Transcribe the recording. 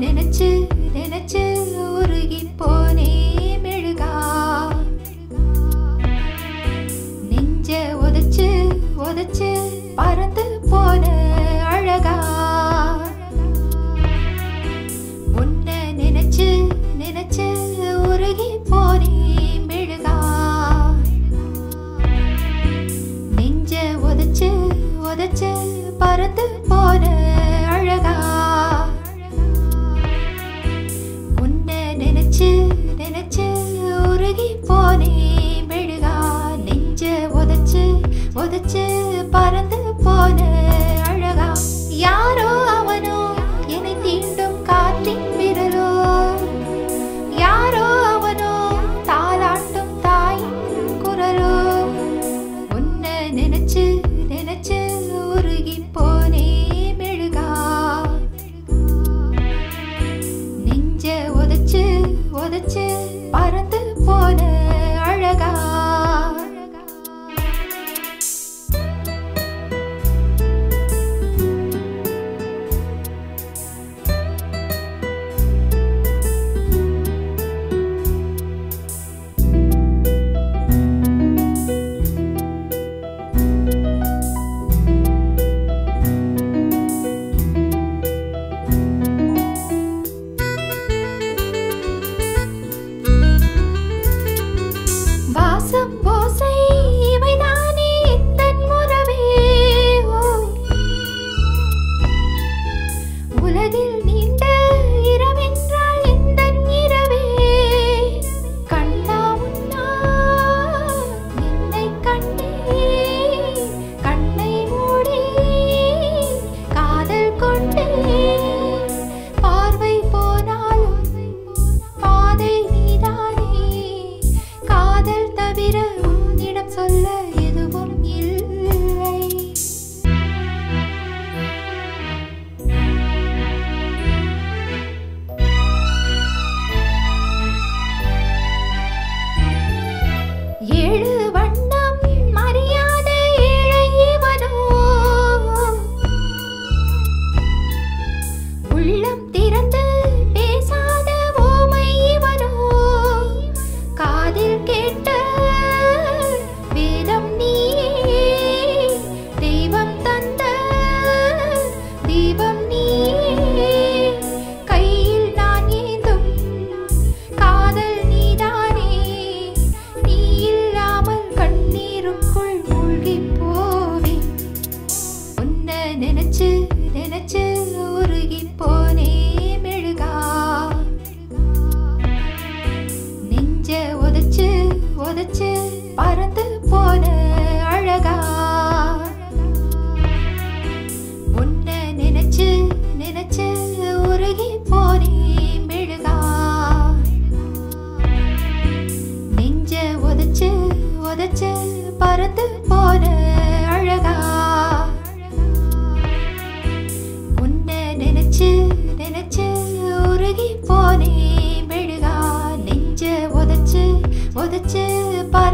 நினைச்சு நினைச்சு உருகி போனே மெழுகா. நெஞ்ச உதச்சு உதச்சு பறந்து போன அழகா. உன்னை நினைச்சு நினைச்சு உருகி போனே மெழுகா. நெஞ்ச உதச்சு உதச்சு பறந்து போன உருகி போனே மெழுகா நெஞ்ச உதச்சு உதச்சு பறந்து போன அழகா. யாரோ அவனோ என்னை தீண்டும் காற்றின் விரலோ. யாரோ அவனோ தாளாட்டும் தாயின் குரலோ. உன்னை நினைச்சு நினைச்சு உருகி போனே மெழுகா நெஞ்ச உதச்சு உதச்சு பறந்து Morning. soledad. 我的洁白。